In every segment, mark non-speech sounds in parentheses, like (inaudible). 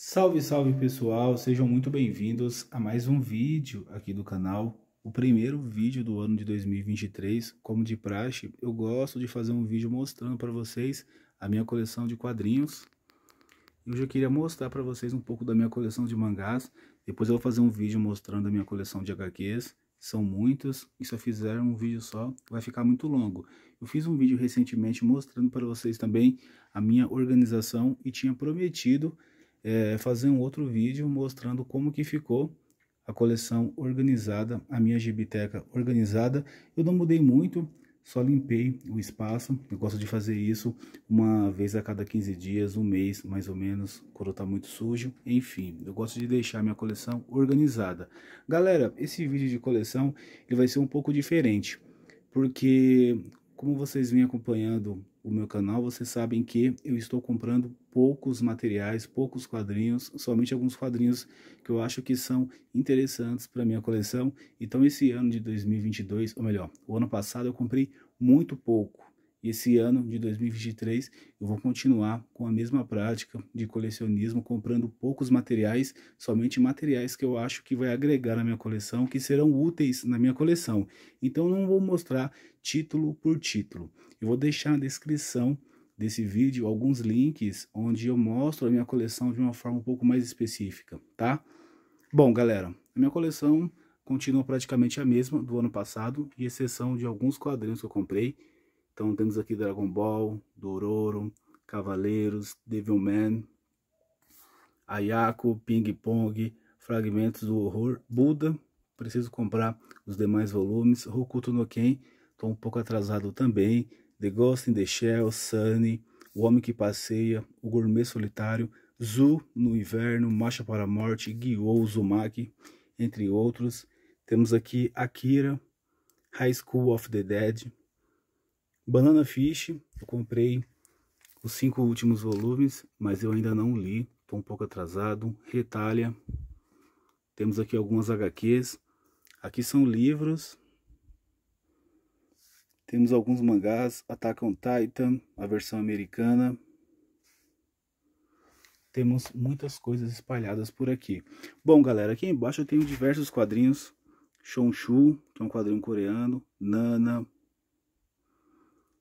Salve, salve pessoal, sejam muito bem-vindos a mais um vídeo aqui do canal, o primeiro vídeo do ano de 2023. Como de praxe, eu gosto de fazer um vídeo mostrando para vocês a minha coleção de quadrinhos. Eu já queria mostrar para vocês um pouco da minha coleção de mangás, depois eu vou fazer um vídeo mostrando a minha coleção de HQs. São muitos, e se eu fizer um vídeo só, vai ficar muito longo. Eu fiz um vídeo recentemente mostrando para vocês também a minha organização e tinha prometido é, fazer um outro vídeo mostrando como que ficou a coleção organizada, a minha gibiteca organizada. Eu não mudei muito, só limpei o espaço. Eu gosto de fazer isso uma vez a cada 15 dias, um mês mais ou menos, quando está muito sujo. Enfim, eu gosto de deixar minha coleção organizada. Galera, esse vídeo de coleção ele vai ser um pouco diferente, porque como vocês vêm acompanhando o meu canal, vocês sabem que eu estou comprando poucos materiais, poucos quadrinhos, somente alguns quadrinhos que eu acho que são interessantes para minha coleção. Então esse ano de 2022, ou melhor, o ano passado eu comprei muito pouco. E esse ano de 2023 eu vou continuar com a mesma prática de colecionismo, comprando poucos materiais, somente materiais que eu acho que vai agregar na minha coleção, que serão úteis na minha coleção. Então não vou mostrar título por título. Eu vou deixar na descrição desse vídeo alguns links onde eu mostro a minha coleção de uma forma um pouco mais específica, tá? Bom, galera, a minha coleção continua praticamente a mesma do ano passado, de exceção de alguns quadrinhos que eu comprei então temos aqui Dragon Ball, Dororo, Cavaleiros, Devilman, Ayako, Ping Pong, Fragmentos do Horror, Buda. Preciso comprar os demais volumes. Hokuto no Ken, estou um pouco atrasado também. The Ghost in the Shell, Sunny, O Homem que Passeia, O Gourmet Solitário, Zu no Inverno, Marcha para a Morte, Guiou, Uzumaki, entre outros. Temos aqui Akira, High School of the Dead, Banana Fish, eu comprei os cinco últimos volumes, mas eu ainda não li, estou um pouco atrasado. Retalha, temos aqui algumas HQs, aqui são livros, temos alguns mangás, Attack on Titan, a versão americana. Temos muitas coisas espalhadas por aqui. Bom, galera, aqui embaixo eu tenho diversos quadrinhos. Shonshu, que é um quadrinho coreano. Nana,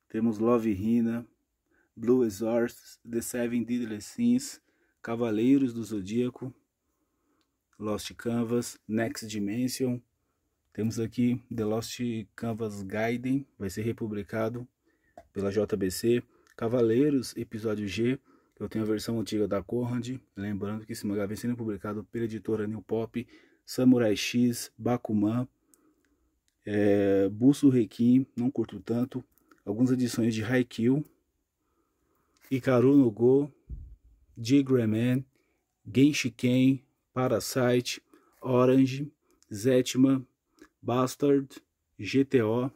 temos Love Hina, Blue Exorcist, The Seven Deadly Sins, Cavaleiros do Zodíaco, Lost Canvas, Next Dimension. Temos aqui The Lost Canvas Gaiden, vai ser republicado pela JBC. Cavaleiros, episódio G, eu tenho a versão antiga da Conrad, lembrando que esse mangá vem sendo publicado pela editora New Pop, Samurai X, Bakuman, é, Busso Requiem, não curto tanto, algumas edições de Haikyuu, Ikaru no Go, Digraman, Genshiken, Parasite, Orange, Zetman, Bastard, GTO,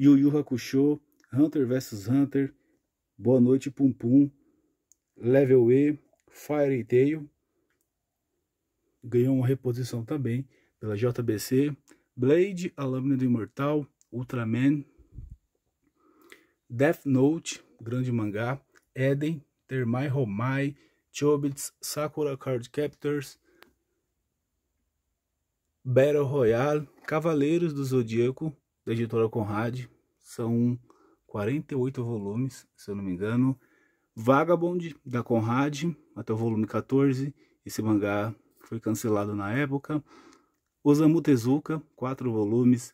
Yu Yu Hakusho, Hunter vs Hunter, Boa Noite Pum Pum, Level E, Fire Tail, ganhou uma reposição também pela JBC, Blade, a Lâmina do Imortal, Ultraman, Death Note, grande mangá, Eden, Termai Romai, Chobits, Sakura Card Captors, Battle Royale, Cavaleiros do Zodíaco, da editora Conrad, são 48 volumes, se eu não me engano. Vagabond, da Conrad, até o volume 14, esse mangá foi cancelado na época. Osamu Tezuka, 4 volumes.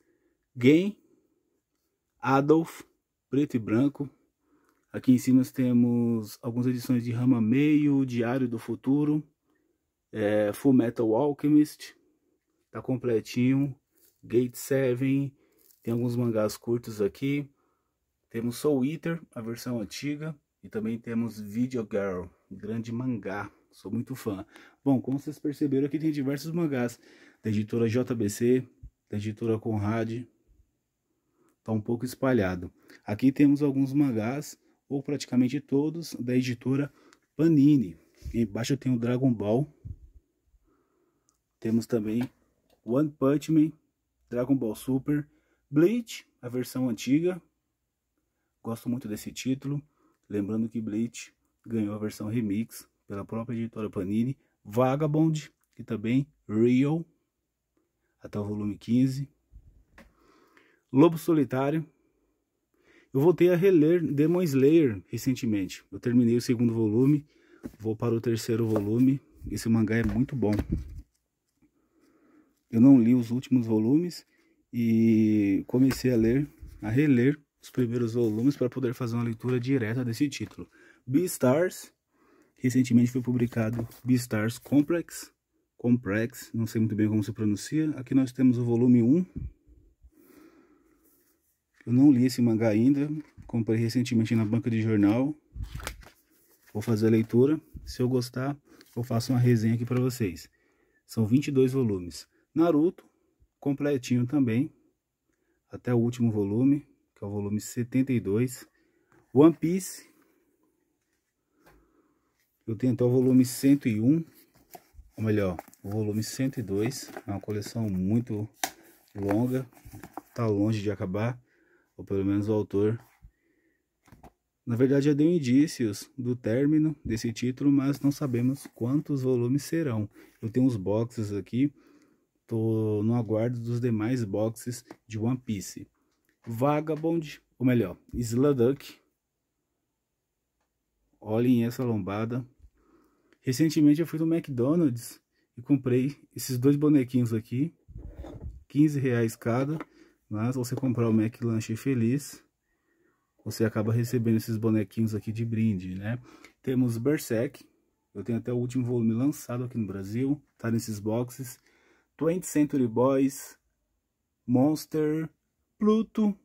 Game, Adolf, preto e branco. Aqui em cima nós temos algumas edições de Rama Meio, Diário do Futuro, é, Full Metal Alchemist, tá completinho, Gate 7, tem alguns mangás curtos aqui. Temos Soul Eater, a versão antiga, e também temos Video Girl, grande mangá, sou muito fã. Bom, como vocês perceberam, aqui tem diversos mangás da editora JBC, da editora Conrad, está um pouco espalhado. Aqui temos alguns mangás, ou praticamente todos, da editora Panini. Embaixo tem o Dragon Ball. Temos também One Punch Man, Dragon Ball Super, Bleach, a versão antiga. Gosto muito desse título. Lembrando que Bleach ganhou a versão remix pela própria editora Panini. Vagabond, que também, Real, até o volume 15. Lobo Solitário. Eu voltei a reler Demon Slayer recentemente. Eu terminei o segundo volume, vou para o terceiro volume. Esse mangá é muito bom. Eu não li os últimos volumes e comecei a ler, a reler os primeiros volumes para poder fazer uma leitura direta desse título. Beastars, recentemente foi publicado Beastars Complex, Complex, não sei muito bem como se pronuncia. Aqui nós temos o volume 1. Eu não li esse mangá ainda, comprei recentemente na banca de jornal. Vou fazer a leitura, se eu gostar, eu faço uma resenha aqui para vocês. São 22 volumes. Naruto, completinho também, até o último volume, que é o volume 72. One Piece, eu tenho até o volume 101, ou melhor, o volume 102, é uma coleção muito longa, tá longe de acabar, ou pelo menos o autor na verdade, já deu indícios do término desse título, mas não sabemos quantos volumes serão. Eu tenho uns boxes aqui, tô no aguardo dos demais boxes de One Piece. Vagabond, ou melhor, Sludduck. Olhem essa lombada. Recentemente eu fui no McDonald's e comprei esses dois bonequinhos aqui. 15 reais cada, mas você comprar o Mac Lanche Feliz você acaba recebendo esses bonequinhos aqui de brinde, né? Temos Berserk, eu tenho até o último volume lançado aqui no Brasil, tá nesses boxes. 20th Century Boys, Monster, Pluto,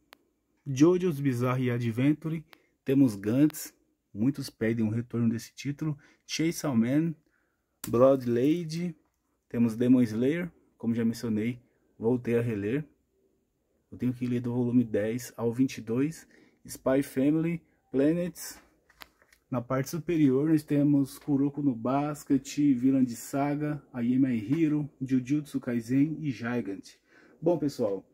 JoJo's Bizarre Adventure, temos Gantz, muitos pedem um retorno desse título, Chase Man, Blood Lady, temos Demon Slayer, como já mencionei, voltei a reler. Eu tenho que ler do volume 10 ao 22 Spy Family, Planets. Na parte superior nós temos Kuroko no Basket, Villain de Saga, Ayame Hero, Jujutsu Kaisen e Gigant. Bom pessoal,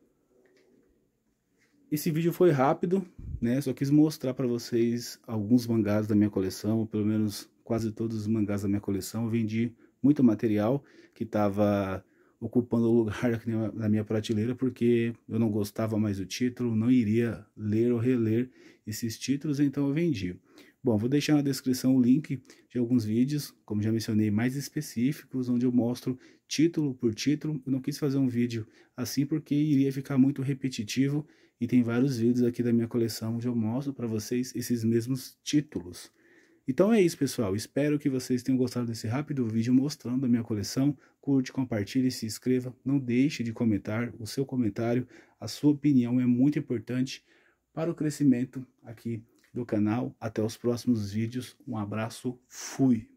esse vídeo foi rápido, né? Só quis mostrar para vocês alguns mangás da minha coleção, ou pelo menos quase todos os mangás da minha coleção. Eu vendi muito material que estava ocupando o lugar (laughs) na minha prateleira porque eu não gostava mais do título, não iria ler ou reler esses títulos, então eu vendi. Bom, vou deixar na descrição o link de alguns vídeos, como já mencionei, mais específicos, onde eu mostro título por título. Eu não quis fazer um vídeo assim porque iria ficar muito repetitivo e tem vários vídeos aqui da minha coleção onde eu mostro para vocês esses mesmos títulos. Então é isso, pessoal. Espero que vocês tenham gostado desse rápido vídeo mostrando a minha coleção. Curte, compartilhe, se inscreva. Não deixe de comentar o seu comentário. A sua opinião é muito importante para o crescimento aqui do canal. Até os próximos vídeos. Um abraço. Fui!